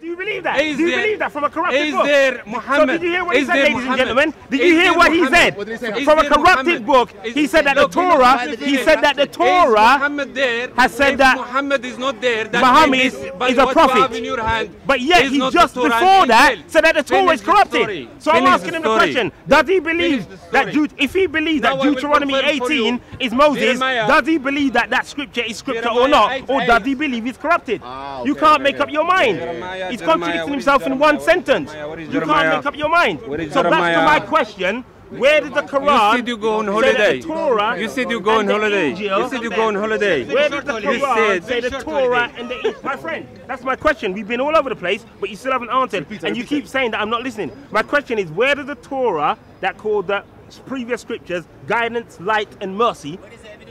Do you believe that? Is do you there, believe that from a corrupted is book? There Muhammad, so did you hear what he said, ladies Muhammad, and gentlemen? Did you hear what he said? What say? From a corrupted Muhammad, book, is, he said that look, the Torah, he said that the Torah there, has said that Muhammad is not there. That Muhammad is, is a prophet. Hand, but yet he just before that said that the Torah is corrupted. So I'm asking him the question: Does he believe that if he believes that Deuteronomy 18 is Moses, does he believe that that scripture is scripture or not, or does he believe it's corrupted? Ah, you can't make up your mind. Jeremiah, He's Jeremiah, contradicting himself in one sentence. you can't make up your mind. So back to my question. Where did the Quran? You said you go on holiday. Torah you said you go on holiday. You said you go on holiday. Where did the Quran say the Torah and the My friend, that's my question. We've been all over the place, but you still haven't answered. Repeat, and repeat. you keep saying that I'm not listening. My question is, where did the Torah that called the previous scriptures guidance, light, and mercy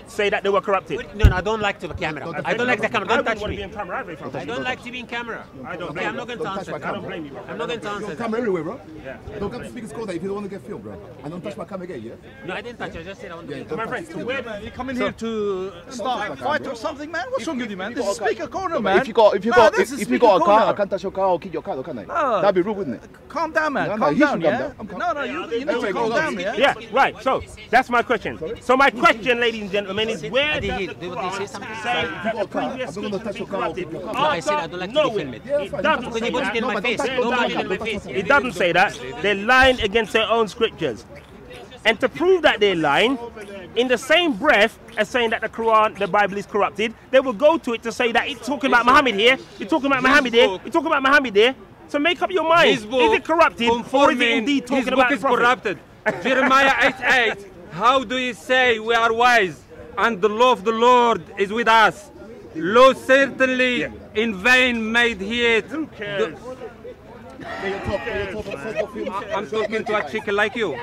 say that they were corrupted? No, no, I don't like to be camera. I, I don't like the camera. Don't touch me. I, don't, I don't like to be in camera. I don't. Okay, I'm not going to answer. I don't blame you. Bro. I'm not going to answer. Your everywhere, bro. Yeah. don't come to speak his if you don't want to get filmed, bro. And don't touch my camera again, yeah. No, I didn't touch. I just said I want to. Yeah, my friend, you come in here to start a fight or something, man? What's wrong with you, man? This is speaker corner, man. If you got, if you got, if you got a car, I can't touch your car or kick your car, can I? That'd be rude, wouldn't it? Calm down, man. Calm down, yeah. No, no, you need to calm down, yeah. Yeah, right. So that's my question. So my question, ladies and gentlemen mean, where did he, the say something? Say that the previous I said I don't like no, to film it. it doesn't say that. My face. Don't. It doesn't say that. They're lying against their own scriptures. And to prove that they're lying, in the same breath as saying that the Quran, the Bible is corrupted, they will go to it to say that it's talking about Muhammad here, it's talking about Muhammad here, it's talking about Muhammad there. So make up your mind. Book, is it corrupted or is it indeed talking his book about is corrupted? Jeremiah 8 8. How do you say we are wise? and the law of the Lord is with us. Lo certainly in vain made he it. Who cares? The, I'm talking to a chick like you.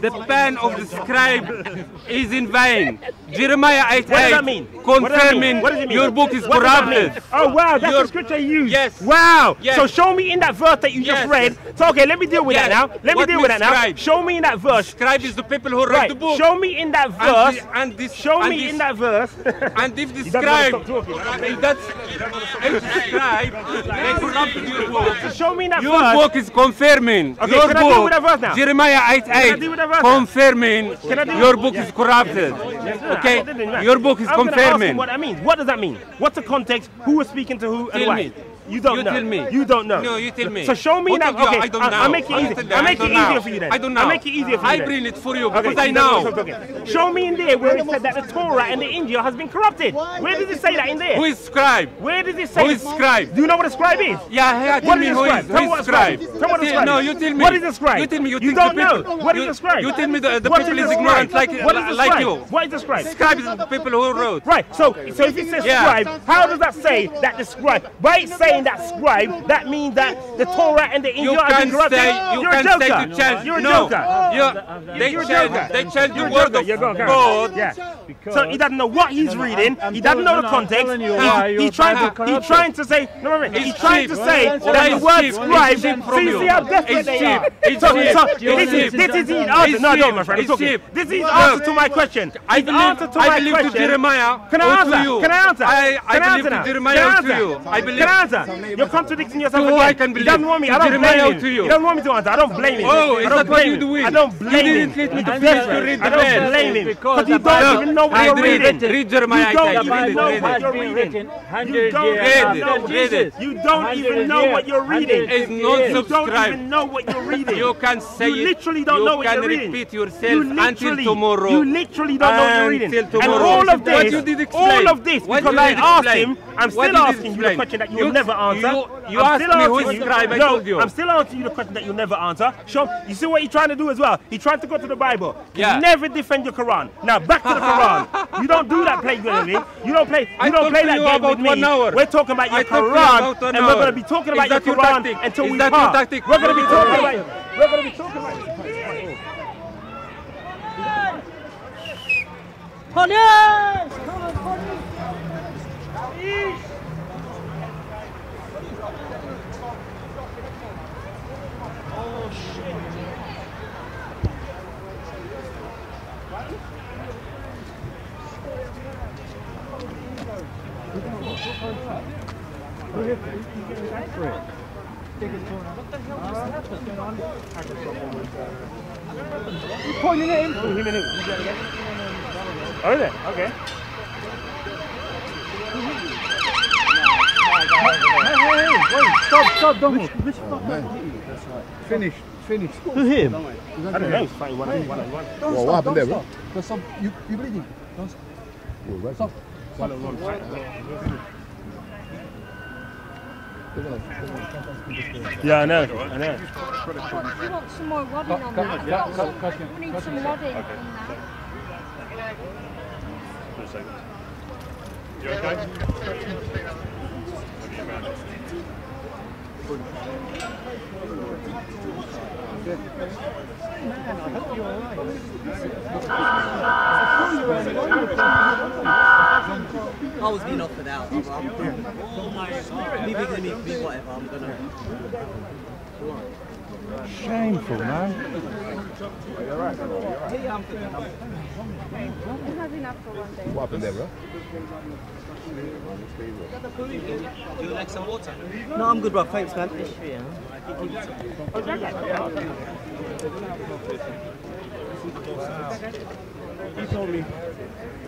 The pen of the scribe is in vain. Jeremiah 8 8 confirming your book is corrupted. Oh, wow, that's your, the scripture used. Yes. Wow. Yes. So show me in that verse that you yes. just read. So, okay, let me deal with yes. that now. Let what me deal with that scribe? now. Show me in that verse. Scribe is the people who wrote right. the book. Show me in that verse. And, the, and this, show and me this, in that verse. and if the scribe. That's. If the scribe. They corrupted your book. Show me me in Your book is confirming. Okay, your can book, I deal with a verse now? Jeremiah 8 8. Confirming your book is corrupted. Okay? Your book is confirming. what that means. What does that mean? What's the context? Who was speaking to who and Tell why? Me. You don't you know. tell me. You don't know. No, you tell me. So show me now. Okay, I don't know. I'll make it easy. I'll make it easier for you then. I don't know. I make it easier for you. I bring it for you because I know. Okay, Show me in there where it said that the Torah and the Injil has been corrupted. Where does it say that in there? Who is scribe? Where does it say? Who is scribe? Do you know what a scribe is? Yeah, yeah. Tell me who is. Who is scribe? Tell what a scribe. No, you tell me. What is a scribe? You tell me. You don't know. What is a scribe? You tell me the people is ignorant like like you. What is the scribe? Scribe is the people who wrote. Right. So so if it says scribe, how does that say that the scribe? Right. Say saying that scribe, that means that the Torah and the Injil are being corrupted. You you're can't a joker. say to change. You're a no. joker. You're, they you're change, joker. They change the word of God. Yeah. So he doesn't know what he's reading. He doesn't know the context. He's, trying to he's trying to say no, no, he's trying to say that the word scribe. See, see how desperate they are. So, this is this is his answer. No, no, my friend. This is his answer to my question. I believe to my question. Jeremiah. Can I answer? Can I answer? I believe Jeremiah to you. I believe. Can I answer? understand? You're contradicting yourself. No, I can believe. You don't want me. I don't blame you. You. you don't want me to answer. I don't oh, blame him. Oh, is that what you doing? I don't blame him. You didn't treat me to best to read the I don't blame him. Because you don't even know what you're reading. Read Jeremiah. You don't even know what you're reading. You don't read it. You don't even know what you're reading. It's not subscribed. You don't even know what you're reading. You can say it. You literally don't know what you're reading. You can repeat yourself until tomorrow. You literally don't know what you're reading. And all of this, all of this, because I asked him, I'm still asking you a question that you'll never never answer. You, you asked me who is scribe, I no, told you. I'm still answering you the question that you never answer. Show, you see what he's trying to do as well? He tried to go to the Bible. Yeah. You never defend your Quran. Now, back to the Quran. you don't do that play with me. You don't play, you don't play that game with me. We're talking about your I Quran, about and we're going to be talking about your Quran tactic? until is we part. We're going to be talking about it. We're going to be talking about it. Police! Come on, police! Police! You're pointing at oh, him? Oh, him and him. Oh, is it? Okay. Stop, stop, don't move. Finish, finish. To him? I don't know. He's fighting one on one. one. Don't Well, stop, what happened don't bro? stop. There's some, you, you bleeding. Don't stop. Stop. One on one. Yeah, I know. I know. We want some more wadding on that. yeah, cut, cut, cut, We need cut, some cut. wadding on that. I was being offered out. I'm, I'm, me being me, me whatever. I'm gonna. Shameful, man. We've had enough for one day. What happened there, bro? Do you like some water? No, I'm good, bro. Thanks, man. He told me,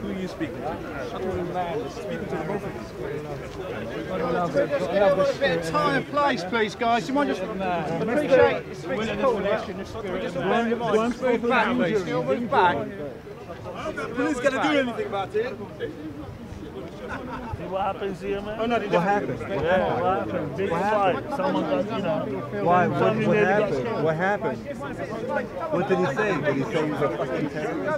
who are you speaking to? I told him, man, speaking to the both of us. A bit of time and place, please, guys. You might just appreciate it's cool. Just move back, please. Still move back. Who's going to do anything about it? What happens here, man? Oh, no, what happened? Yeah, what happened? Big fight. Someone got, you know. Why? What, somebody what nearly got happened? What happened? What did he say? Did he say he was a fucking terrorist?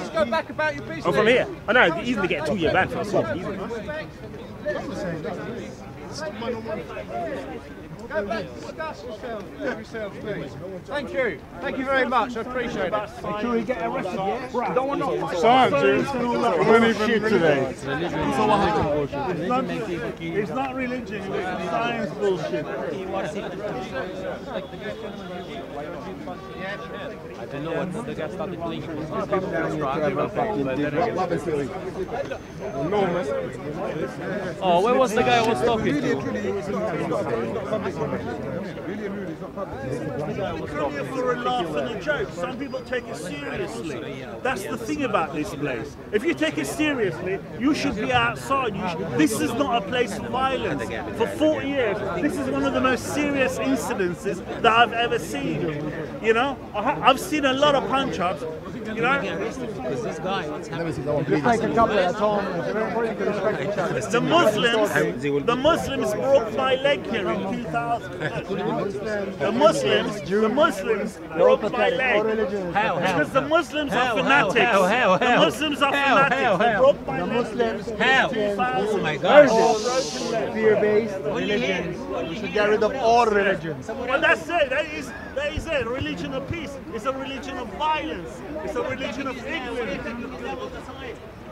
Just go back about your oh, business. I'm from here. I know. It's easy to get a two-year ban for assault. Easy. Go back, discuss yourselves, yourselves, please. Thank you. Thank you very much. I appreciate it. Until we get arrested, yeah? Don't want to. Science and all that. We're even shit today. It's not, it's not religion, it's science bullshit. I don't know what the guy started doing. What happened to him? Oh, where was the guy I was talking to? come here for a laugh and a joke. Some people take it seriously. That's the thing about this place. If you take it seriously, you should be outside. You should, this is not a place of violence. For 40 years, this is one of the most serious incidences that I've ever seen. You know, I I've seen a lot of punch-ups. You know, Because this guy, what's happening? the Muslims, the Muslims broke my leg here in 2000. The Muslims, the Muslims broke my leg. How, how? Because the Muslims are fanatics. how, how, The? Muslims are fanatics. how, They how? broke my leg. How? 2000. Oh my gosh. Fear-based religions. We should get rid of all religions. Well, that's it. That is, that is it. Religion of peace. It's a religion of violence. It's a religion of ignorance.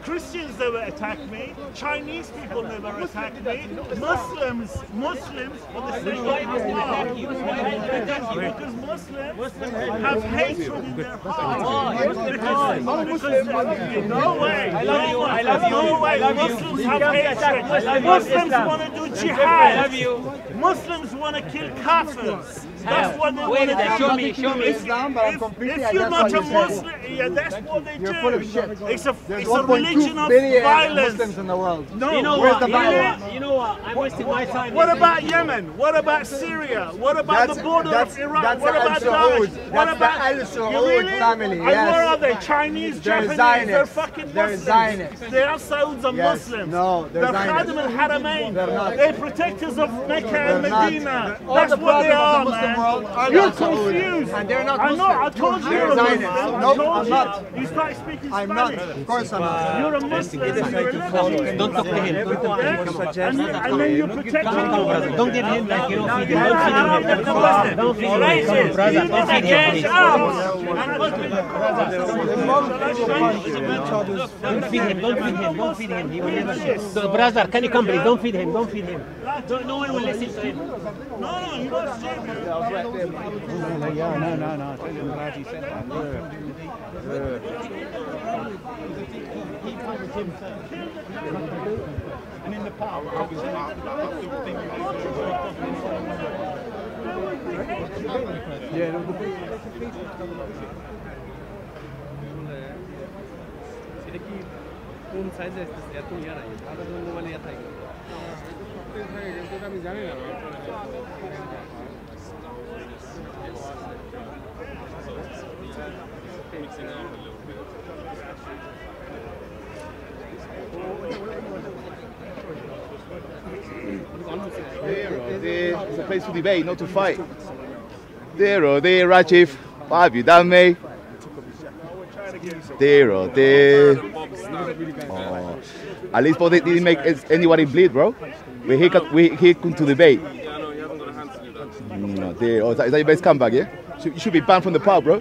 Christians never attack me. Chinese people never attack me. Muslims, Muslims on the same way as well. Because Muslims have hatred in their hearts. Because, because no way. Love you. No way. Muslims have hatred. Muslims want to do jihad. Muslims want to kill kafirs. That's what they Where want to do. Show me, show me. Islam, but I'm If, completely if you're not a you said. Muslim, yeah, that's what they You're do. full of shit. It's a, There's it's a religion of violence. Muslims in the world. No, You know Where's what? the You know what? You know what? I'm wasting my time. What about. Yemen? What about Syria? What about That's- the border that's- of Iraq? that's what about Daesh? Saud. What about the Al Saud family, And where are they? Chinese, Japanese? They're fucking They're Muslims. Zionists. They are Sauds and Muslims. No, they're They're Khadim al Haramain. They're protectors of Mecca and Medina. That's what they are, of the Muslim man. World are You're the Saud. confused. And they're not I know. I told you They're you're a Muslim. Zionists. I Nope, told I'm you. not. You start speaking I'm not. Spanish. Of course I'm not. You're a Muslim. You're a Muslim. Don't talk to him. Don't talk to him. And then, and then you protect Come on, brother. him. Don't give him like you don't feed him. Yeah, Don't feed I'm not him. Don't feed him. racist. Brother, You don't feed him, please. Don't feed him. Don't feed him. Don't feed him. He will never. So, brother, can you come, please? Don't feed him. Don't feed him. Don't, no one will listen to him. No, no, you don't say me. Yeah, no, no, no. I'm glad you said that. And in the pub, I was like, that's the thing you Yeah, no, সেটা কি কোন সাইজে আসতেছে এত ইয়া নাই আধা mobile ইয়া থাকে আমি জানি না There, oh, there. It's a place to debate, not to fight. There, oh, there, Rajiv. What have you done, mate? There, oh, there. Oh. At least for they didn't make es- anybody bleed, bro. We're here, we're here to debate. Mm, no, there. Oh, is that, is that your best comeback, yeah? You should be banned from the pub, bro.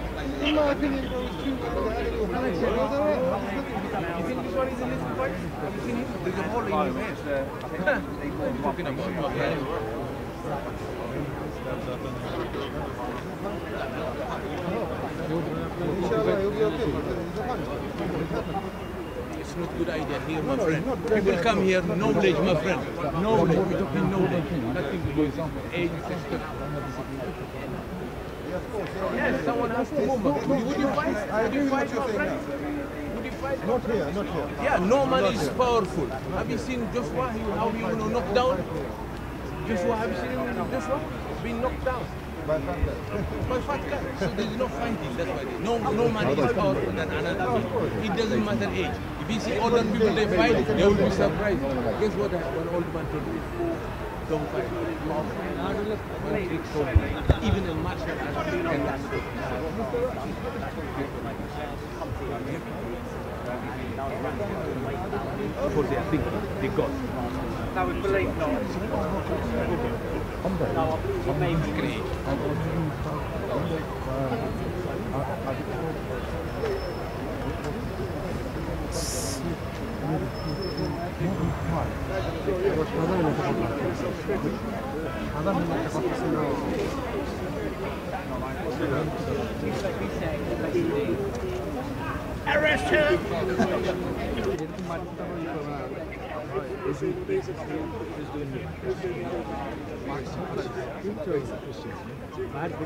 In my opinion, think this a? Have you seen him? There's a hole in head. Friend? It's good idea here, my friend. People come here, knowledge, my friend. Knowledge, talking knowledge. Nothing to do with age. Yes, someone has to move. Would you, fight? Fight, my friend? Would you fight? Not here, not here. Yeah, no man is powerful. Have you seen Joshua? How he know, knocked down? Joshua, have you seen him? Joshua being knocked down. By fat guy. By fat guy. So there's no fighting. That's why. No, no man is powerful than another. It doesn't matter age. If you see older people they fight, they will be surprised. Guess what? One old man told me. Don't fight. Even a match can they got. Believe not. Arrest him!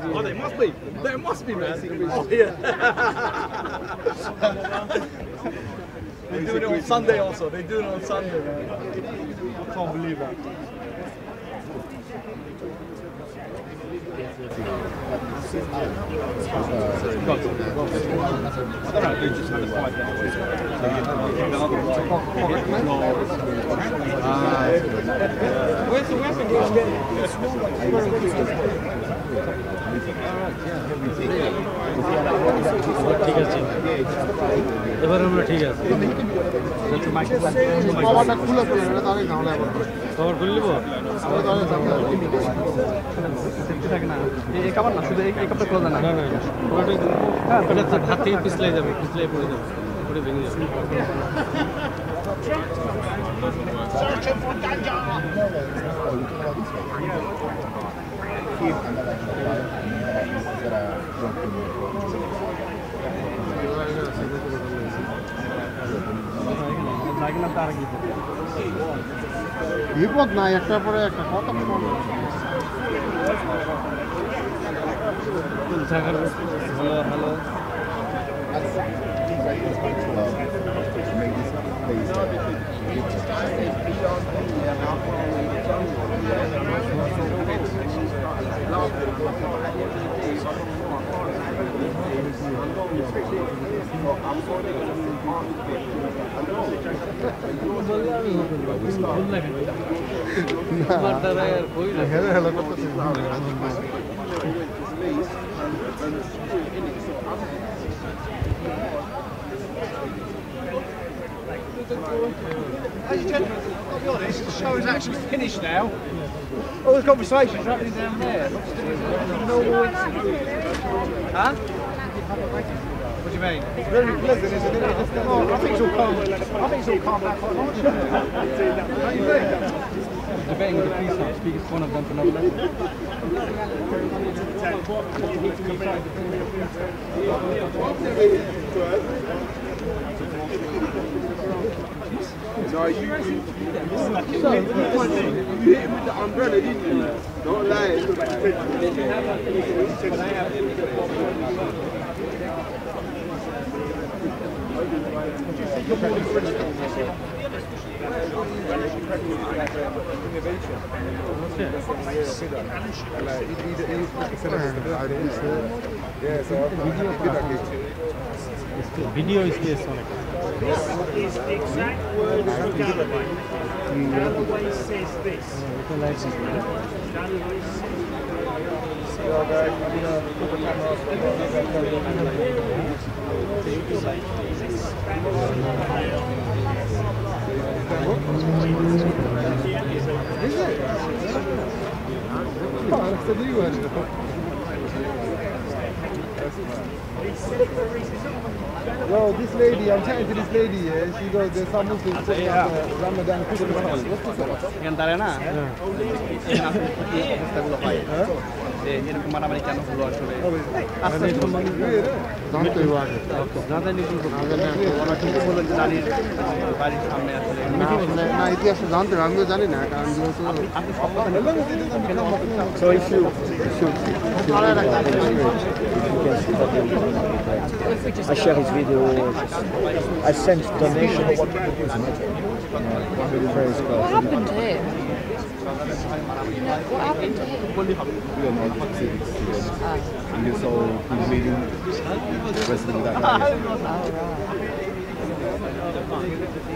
Oh, they must be. There must be, man. Oh, yeah. they do it on Sunday also. They do it on Sunday, man. I can't believe that. Where's the weapon? ঠিক আছে এবার আমরা ঠিক আছে। খবর খুলে নেব? হাত থেকে পিছলাই যাবে, পিছলাই পড়ে যাবে, পড়ে ভেঙে যাবে। Searching for danger! বিপদ নাই একটা পরে একটা কত hello hello hello hello Ladies and gentlemen, to be honest, the show is actually finished now. All the conversations happening down there. Normal incident. Huh? What do you mean? It's very pleasant, isn't it? Oh, I think it's all calm. I think it's all calm back on. Don't you think? Debating with the police now, speak is one of them for another level. No, you, you, you, you hit him with the umbrella, didn't you? Don't lie. Yeah, so I did that gig. Video is based on it. This is the exact words from Galloway. Galloway says this. Galloway says Is it? Oh, that's the new one. Yo, this lady, I'm chatting to this lady, yeah, she goes, there's some Muslims putting up a Ramadan Christmas party. What's this about? Cantare না অবস্থাগুলো হয় যে এরকম মারামারি কেন হলো আসলে আস্তে আস্তে জানতে হবে আগে। জানতে নিকুল ওরা কিন্তু বললেন যে নারীর বাড়ির সামনে আসলে না, আসলে না, ইতিহাসটা জানতে হবে, আমিও জানি না, কারণ যেহেতু I share his video. I sent donations. Yeah, praise God. What happened to him? You know, what happened to him? We are not here. And so he's leading the president. of that. Oh, right.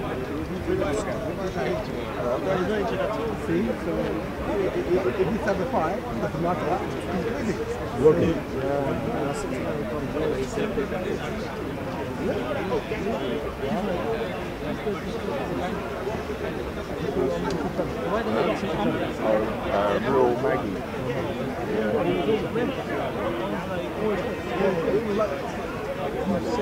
See, so if if he's having fun, it doesn't matter. He's busy. Working. Uh, real Maggie. No idea.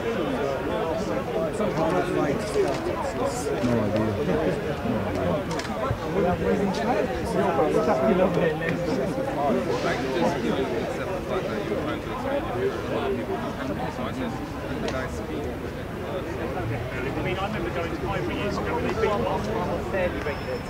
I mean, I remember going to Highbury years ago when they beat Arsenal fairly regularly.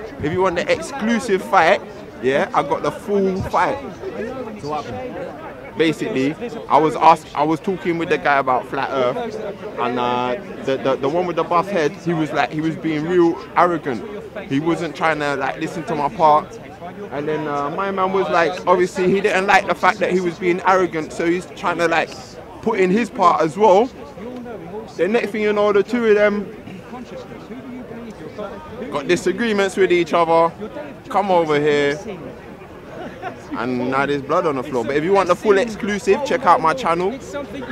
if you want the exclusive fight, yeah, I got the full fight. So what happened? Basically, I was asked. I was talking with the guy about flat Earth, and uh, the, the the one with the buff head, he was like, he was being real arrogant. He wasn't trying to like listen to my part. And then uh, my man was like, obviously he didn't like the fact that he was being arrogant, so he's trying to like put in his part as well. The next thing you know, the two of them got disagreements with each other. Come over here. And now there's blood on the floor. But if you want the full exclusive, check out my channel.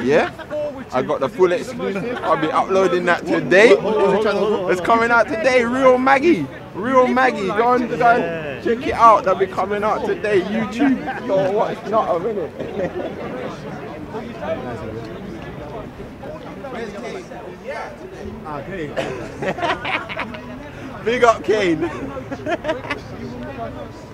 Yeah? I got the full exclusive. I'll be uploading that today. It's coming out today. Real Maggie. Real Maggie. Go on, go on. Check it out. That'll be coming out today. YouTube. Don't watch not a minute. Ah, Big up Kane.